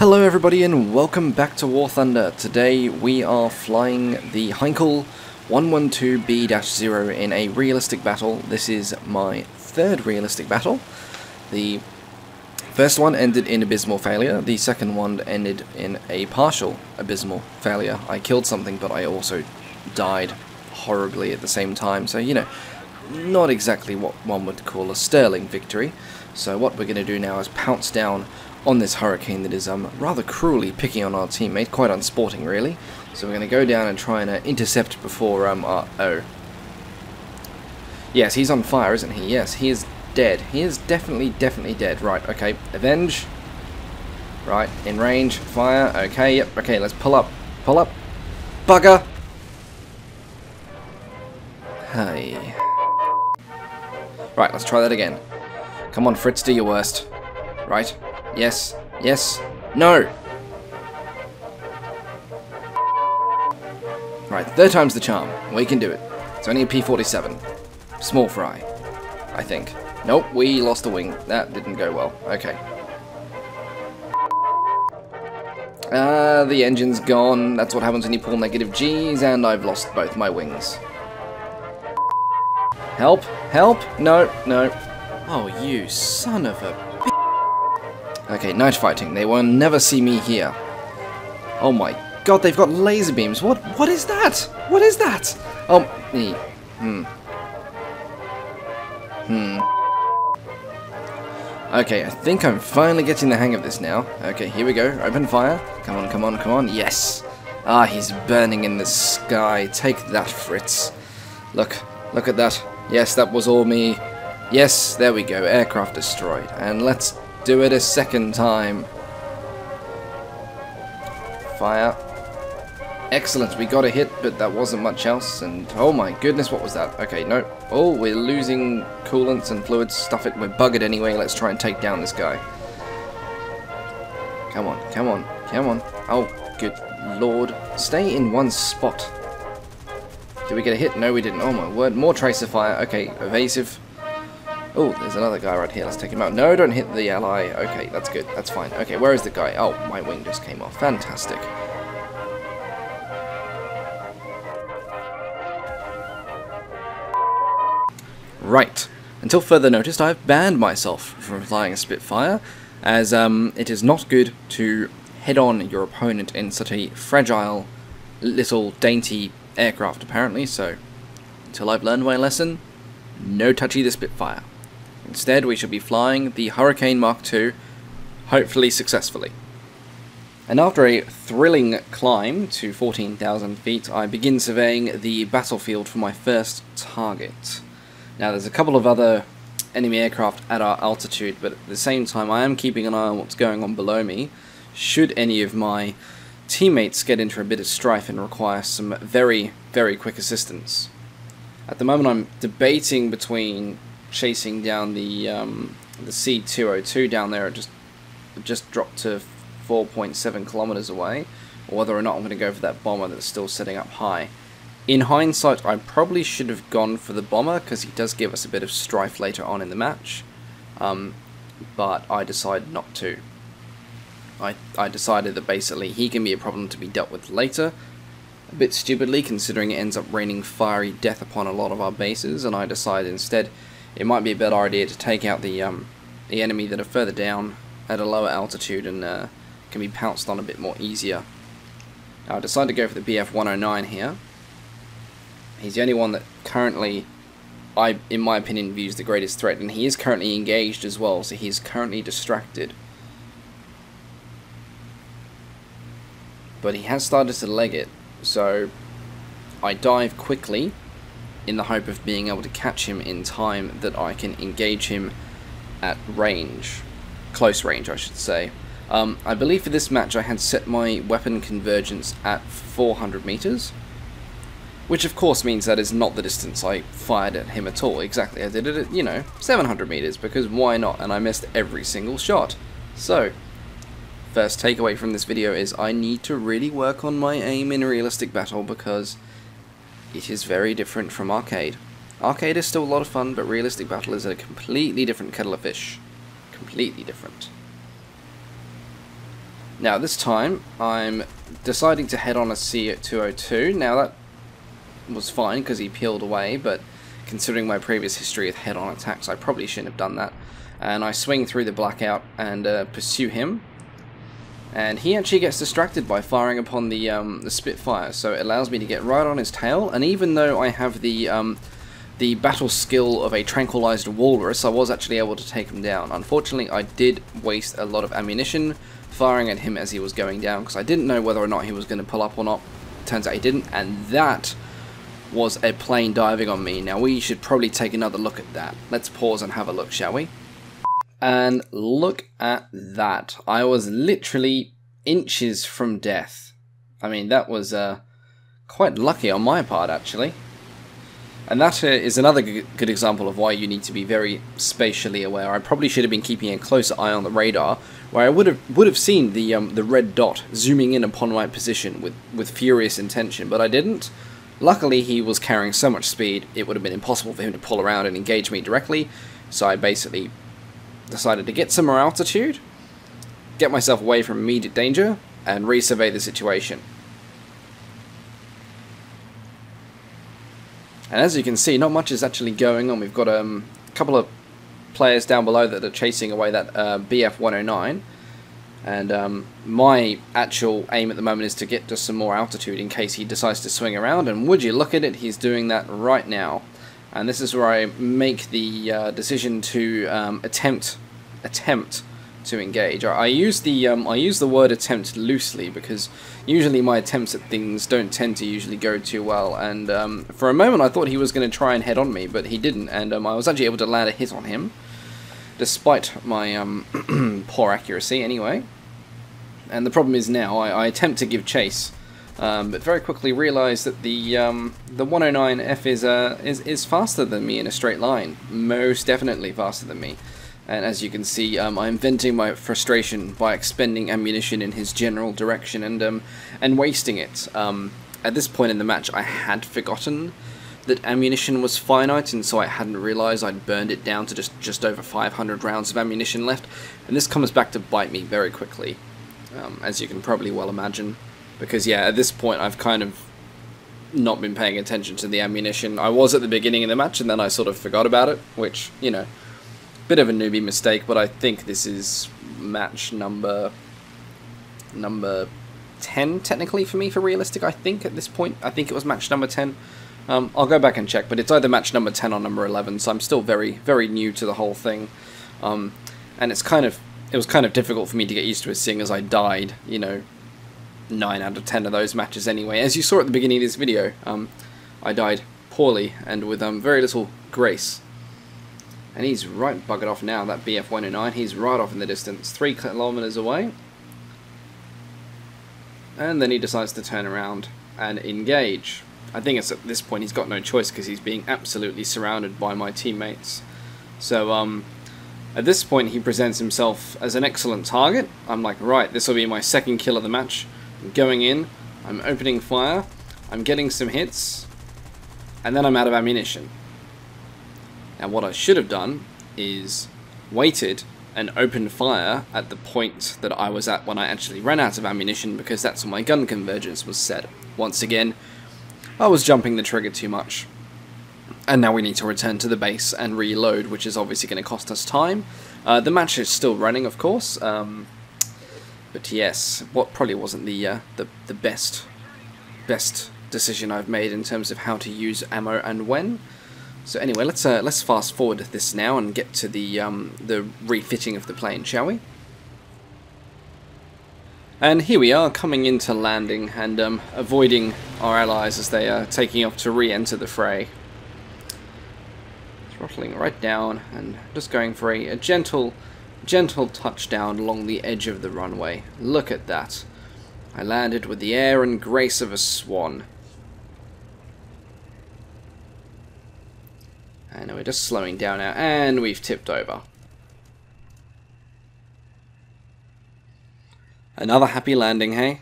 Hello everybody and welcome back to War Thunder. Today we are flying the Heinkel 112B-0 in a realistic battle. This is my third realistic battle. The first one ended in abysmal failure, the second one ended in a partial abysmal failure. I killed something but I also died horribly at the same time, so you know, not exactly what one would call a sterling victory. So what we're going to do now is pounce down on this hurricane that is um, rather cruelly picking on our teammate, quite unsporting really. So we're going to go down and try and uh, intercept before, um, our, oh. Yes, he's on fire, isn't he? Yes, he is dead. He is definitely, definitely dead. Right, okay, avenge. Right, in range, fire, okay, yep, okay, let's pull up, pull up. Bugger! Hey. Right, let's try that again. Come on, Fritz, do your worst. Right, Yes. Yes. No! Right, third time's the charm. We can do it. It's only a P-47. Small fry. I think. Nope, we lost a wing. That didn't go well. Okay. Ah, uh, the engine's gone. That's what happens when you pull negative Gs, and I've lost both my wings. Help! Help! No, no. Oh, you son of a Okay, night fighting. They will never see me here. Oh my god, they've got laser beams. What? What is that? What is that? Oh, me. Hmm. Hmm. Okay, I think I'm finally getting the hang of this now. Okay, here we go. Open fire. Come on, come on, come on. Yes. Ah, he's burning in the sky. Take that, Fritz. Look, look at that. Yes, that was all me. Yes, there we go. Aircraft destroyed. And let's do it a second time. Fire. Excellent, we got a hit, but that wasn't much else, and oh my goodness, what was that? Okay, no. Oh, we're losing coolants and fluids, stuff it, we're buggered anyway, let's try and take down this guy. Come on, come on, come on. Oh, good lord. Stay in one spot. Did we get a hit? No, we didn't. Oh my word, more tracer fire. Okay, evasive. Oh, there's another guy right here. Let's take him out. No, don't hit the ally. Okay, that's good. That's fine. Okay, where is the guy? Oh, my wing just came off. Fantastic. Right. Until further notice, I've banned myself from flying a Spitfire, as um, it is not good to head on your opponent in such a fragile, little, dainty aircraft, apparently, so until I've learned my lesson, no touchy the Spitfire. Instead, we shall be flying the Hurricane Mark II, hopefully successfully. And after a thrilling climb to 14,000 feet, I begin surveying the battlefield for my first target. Now, there's a couple of other enemy aircraft at our altitude, but at the same time, I am keeping an eye on what's going on below me, should any of my teammates get into a bit of strife and require some very, very quick assistance. At the moment, I'm debating between chasing down the um, the C202 down there, it just just dropped to 4.7 kilometers away, or whether or not I'm going to go for that bomber that's still setting up high. In hindsight, I probably should have gone for the bomber because he does give us a bit of strife later on in the match, um, but I decided not to. I, I decided that basically he can be a problem to be dealt with later, a bit stupidly considering it ends up raining fiery death upon a lot of our bases, and I decided instead it might be a better idea to take out the um, the enemy that are further down at a lower altitude and uh, can be pounced on a bit more easier. Now I decided to go for the BF-109 here. He's the only one that currently, I, in my opinion, views the greatest threat, and he is currently engaged as well, so he's currently distracted. But he has started to leg it, so I dive quickly in the hope of being able to catch him in time that I can engage him at range. Close range, I should say. Um, I believe for this match I had set my weapon convergence at 400 meters, which of course means that is not the distance I fired at him at all. Exactly, I did it at, you know, 700 meters, because why not? And I missed every single shot. So, first takeaway from this video is I need to really work on my aim in a realistic battle because it is very different from arcade. Arcade is still a lot of fun, but realistic battle is a completely different kettle of fish. Completely different. Now this time I'm deciding to head on a C at 202. Now that was fine because he peeled away, but considering my previous history with head-on attacks, I probably shouldn't have done that. And I swing through the blackout and uh, pursue him. And he actually gets distracted by firing upon the um, the Spitfire, so it allows me to get right on his tail. And even though I have the um, the battle skill of a tranquilized walrus, I was actually able to take him down. Unfortunately, I did waste a lot of ammunition firing at him as he was going down, because I didn't know whether or not he was going to pull up or not. Turns out he didn't, and that was a plane diving on me. Now we should probably take another look at that. Let's pause and have a look, shall we? And look at that. I was literally inches from death. I mean, that was uh, quite lucky on my part, actually. And that uh, is another good example of why you need to be very spatially aware. I probably should have been keeping a closer eye on the radar, where I would have would have seen the um, the red dot zooming in upon my position with with furious intention, but I didn't. Luckily, he was carrying so much speed, it would have been impossible for him to pull around and engage me directly, so I basically decided to get some more altitude, get myself away from immediate danger, and resurvey the situation. And as you can see, not much is actually going on. We've got um, a couple of players down below that are chasing away that uh, BF-109, and um, my actual aim at the moment is to get to some more altitude in case he decides to swing around. And would you look at it, he's doing that right now. And this is where I make the uh, decision to um, attempt attempt to engage. I, I use the um, I use the word attempt loosely because usually my attempts at things don't tend to usually go too well. And um, for a moment I thought he was going to try and head on me, but he didn't. And um, I was actually able to land a hit on him despite my um, poor accuracy anyway. And the problem is now I, I attempt to give chase, um, but very quickly realised that the um, the 109F is, uh, is is faster than me in a straight line, most definitely faster than me. And as you can see, um, I'm venting my frustration by expending ammunition in his general direction and um, and wasting it. Um, at this point in the match, I had forgotten that ammunition was finite, and so I hadn't realised I'd burned it down to just, just over 500 rounds of ammunition left, and this comes back to bite me very quickly, um, as you can probably well imagine, because yeah, at this point I've kind of not been paying attention to the ammunition. I was at the beginning of the match, and then I sort of forgot about it, which, you know, bit of a newbie mistake, but I think this is match number number 10 technically for me for realistic I think at this point I think it was match number 10 um, I'll go back and check, but it's either match number 10 or number 11, so I'm still very, very new to the whole thing. Um, and it's kind of, it was kind of difficult for me to get used to it, seeing as I died, you know, 9 out of 10 of those matches anyway. As you saw at the beginning of this video, um, I died poorly and with um, very little grace. And he's right buggered off now, that BF-109. He's right off in the distance, 3 kilometers away. And then he decides to turn around and engage. I think it's at this point he's got no choice because he's being absolutely surrounded by my teammates. So um, at this point he presents himself as an excellent target. I'm like, right, this will be my second kill of the match. I'm going in, I'm opening fire, I'm getting some hits, and then I'm out of ammunition. Now what I should have done is waited and opened fire at the point that I was at when I actually ran out of ammunition because that's when my gun convergence was set. Once again, I was jumping the trigger too much. And now we need to return to the base and reload, which is obviously going to cost us time. Uh, the match is still running, of course. Um, but yes, what probably wasn't the, uh, the the best best decision I've made in terms of how to use ammo and when. So anyway, let's uh, let's fast forward this now and get to the um, the refitting of the plane, shall we? And here we are, coming into landing and um, avoiding our allies as they are taking off to re-enter the fray. Throttling right down and just going for a, a gentle, gentle touchdown along the edge of the runway. Look at that. I landed with the air and grace of a swan. And we're just slowing down now, and we've tipped over. Another happy landing, hey?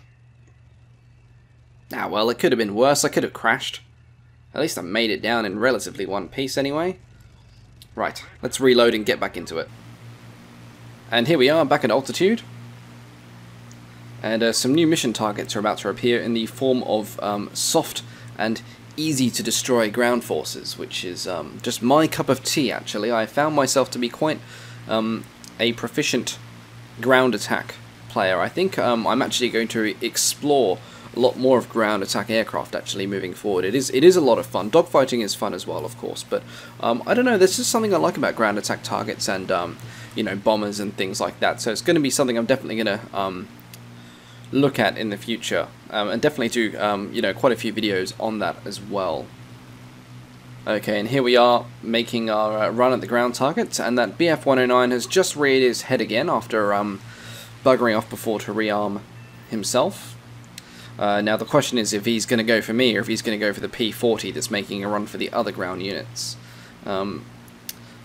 Ah, well, it could have been worse. I could have crashed. At least I made it down in relatively one piece anyway. Right, let's reload and get back into it. And here we are, back at altitude. And uh, some new mission targets are about to appear in the form of um, soft and easy to destroy ground forces, which is um, just my cup of tea actually. I found myself to be quite um, a proficient ground attack player. I think um, I'm actually going to explore a lot more of ground attack aircraft actually moving forward. It is it is a lot of fun. Dogfighting is fun as well, of course, but um, I don't know. This is something I like about ground attack targets and um, you know bombers and things like that. So it's going to be something I'm definitely going to um, look at in the future, um, and definitely do um, you know quite a few videos on that as well. Okay, and here we are making our uh, run at the ground target, and that BF-109 has just reared his head again after um, buggering off before to rearm himself. Uh, now the question is if he's going to go for me or if he's going to go for the P40 that's making a run for the other ground units. Um,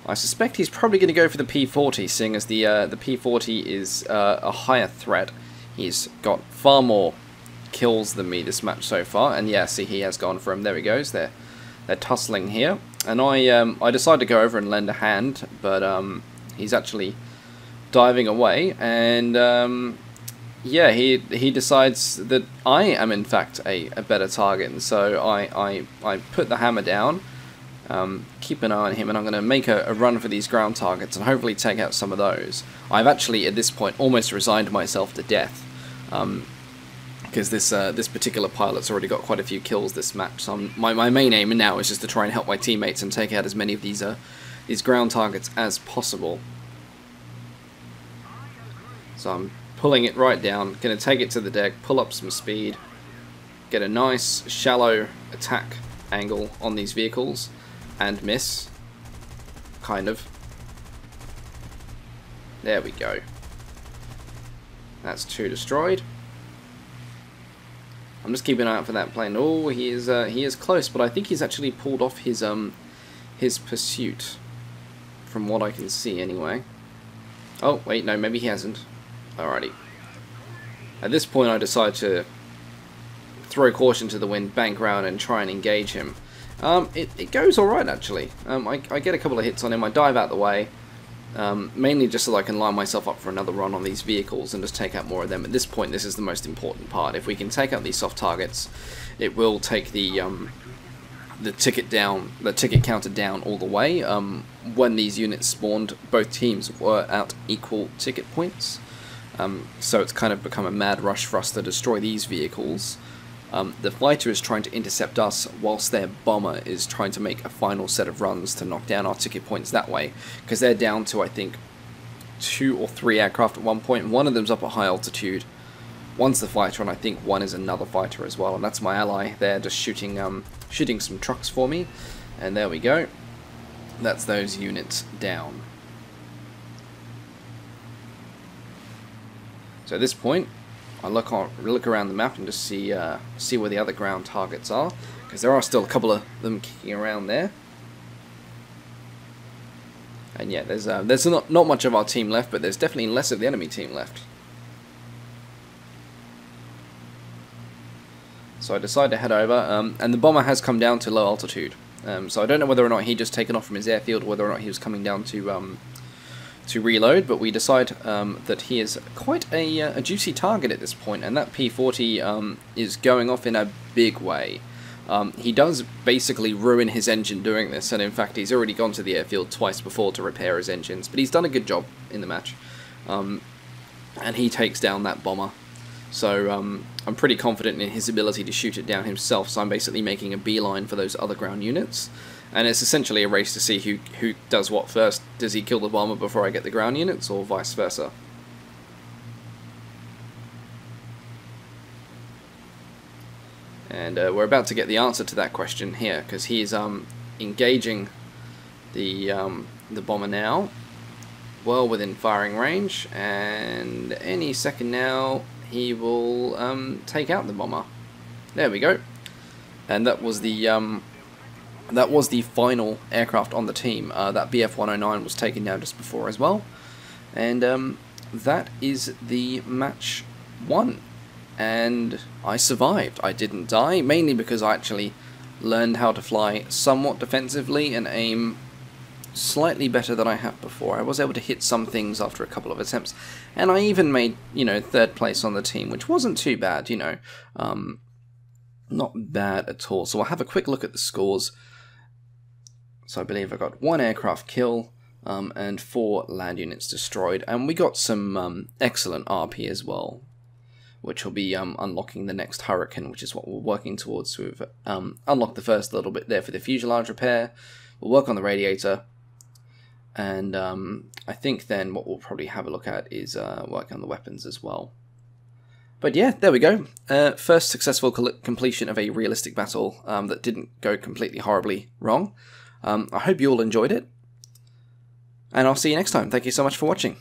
I suspect he's probably going to go for the P40, seeing as the uh, the P40 is uh, a higher threat. He's got far more kills than me this match so far, and yeah, see he has gone for him. There he goes. They're they're tussling here, and I um, I decided to go over and lend a hand, but um, he's actually diving away, and um, yeah, he he decides that I am in fact a, a better target, and so I, I, I put the hammer down, um, keep an eye on him, and I'm going to make a, a, run for these ground targets and hopefully take out some of those. I've actually, at this point, almost resigned myself to death, um, because this uh, this particular pilot's already got quite a few kills this match, so I'm, my, my main aim now is just to try and help my teammates and take out as many of these, uh, these ground targets as possible. So I'm pulling it right down, going to take it to the deck, pull up some speed, get a nice shallow attack angle on these vehicles, and miss. Kind of. There we go. That's two destroyed. I'm just keeping an eye out for that plane. Oh, he is uh, he is close, but I think he's actually pulled off his um his pursuit, from what I can see anyway. Oh wait, no, maybe he hasn't. Alrighty. At this point I decide to throw caution to the wind, bank round and try and engage him. Um, it, it goes alright actually. Um, I, I, get a couple of hits on him, I dive out the way, um, mainly just so I can line myself up for another run on these vehicles and just take out more of them. At this point this is the most important part. If we can take out these soft targets, it will take the um, the ticket down, the ticket counter down all the way. Um, when these units spawned, both teams were at equal ticket points. Um, so it's kind of become a mad rush for us to destroy these vehicles. Um, the fighter is trying to intercept us, whilst their bomber is trying to make a final set of runs to knock down our ticket points that way, because they're down to, I think, two or three aircraft at one point, one of them's up at high altitude. One's the fighter, and I think one is another fighter as well, and that's my ally. They're just shooting, um, shooting some trucks for me, and there we go. That's those units down. So at this point, I look on, look around the map and just see uh, see where the other ground targets are, because there are still a couple of them kicking around there. And yeah, there's uh, there's not not much of our team left, but there's definitely less of the enemy team left. So I decide to head over, um, and the bomber has come down to low altitude. Um, so I don't know whether or not he just taken off from his airfield, whether or not he was coming down to um, to reload, but we decide um, that he is quite a, uh, a, juicy target at this point, and that P40 um, is going off in a big way. Um, he does basically ruin his engine doing this, and in fact he's already gone to the airfield twice before to repair his engines, but he's done a good job in the match. Um, and he takes down that bomber. So um, I'm pretty confident in his ability to shoot it down himself, so I'm basically making a beeline for those other ground units and it's essentially a race to see who who does what first. Does he kill the bomber before I get the ground units, or vice versa? And uh, we're about to get the answer to that question here, because he's um, engaging the um, the bomber now, well within firing range, and any second now he will um, take out the bomber. There we go. And that was the um, that was the final aircraft on the team. Uh, that BF-109 was taken down just before as well. And um, that is the match one. And I survived. I didn't die, mainly because I actually learned how to fly somewhat defensively and aim slightly better than I have before. I was able to hit some things after a couple of attempts, and I even made, you know, third place on the team, which wasn't too bad, you know. Um, not bad at all. So I'll have a quick look at the scores. So I believe I got one aircraft kill um, and four land units destroyed, and we got some um, excellent RP as well, which will be um, unlocking the next Hurricane, which is what we're working towards. We've um, unlocked the first little bit there for the fuselage repair. We'll work on the radiator, and um, I think then what we'll probably have a look at is uh, working on the weapons as well. But yeah, there we go. Uh, first successful completion of a realistic battle um, that didn't go completely horribly wrong. Um, I hope you all enjoyed it. And I'll see you next time. Thank you so much for watching.